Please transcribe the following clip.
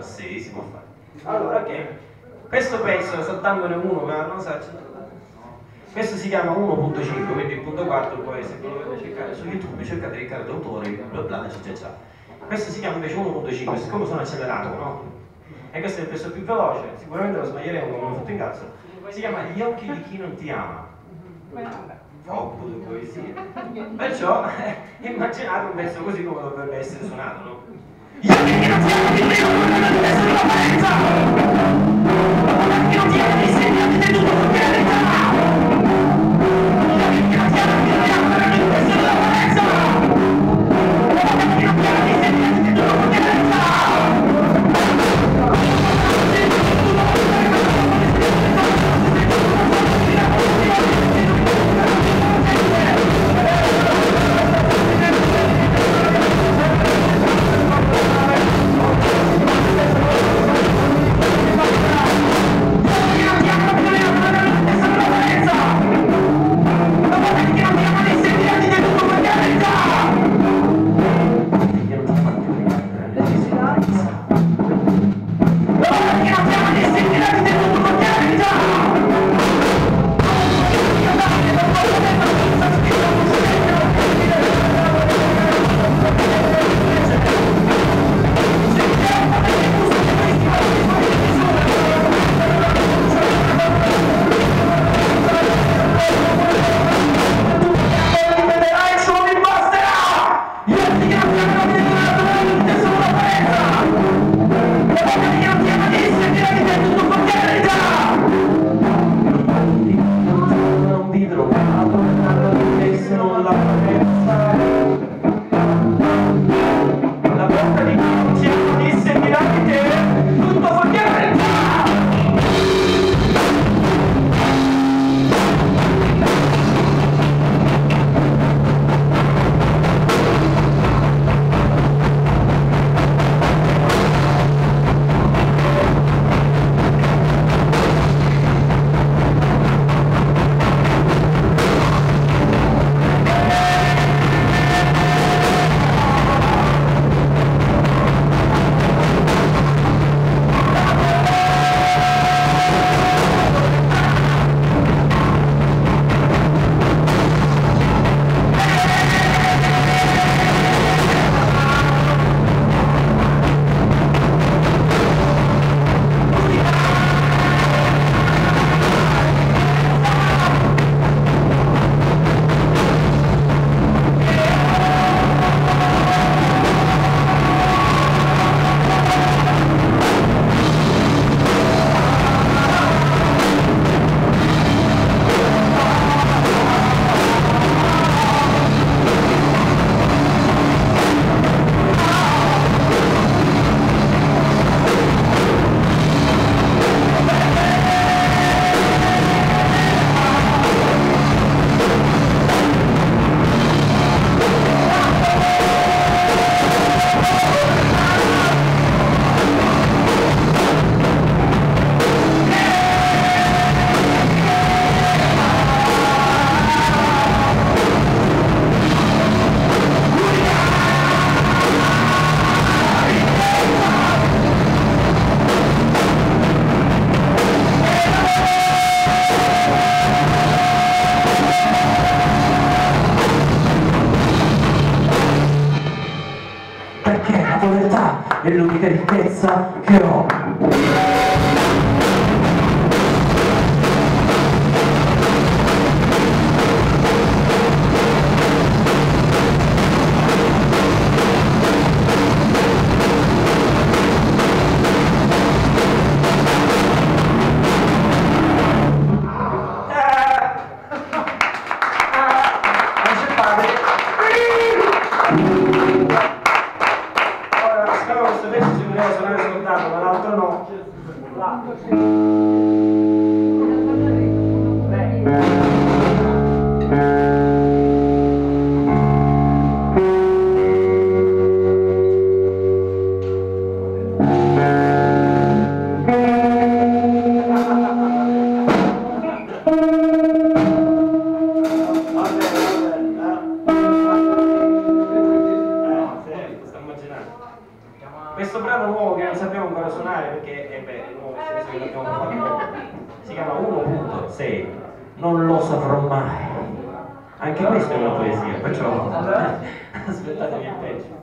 fatto? Sì, si può fare. Allora, ok. Questo pezzo, saltandone uno, ma non sa, questo si chiama 1.5, quindi il punto 4 poi se lo volete cercare su YouTube cercate Riccardo Autore, bla bla, c'è già. Questo si chiama invece 1.5, siccome sono accelerato, no? E questo è il pezzo più veloce, sicuramente lo sbaglieremo come ho fatto in cazzo. Si chiama Gli occhi di chi non ti ama. Troppo di poesia. Perciò immaginate un pezzo così come dovrebbe essere suonato, no? Gli occhi di chi non messo la pensa! certezza che ho. questo brano nuovo che non sapevo ancora suonare perché eh beh, è nuovo nel che l'abbiamo fatto si chiama 1.6 non lo saprò mai. Anche questa è una poesia perciò aspettatemi il peggio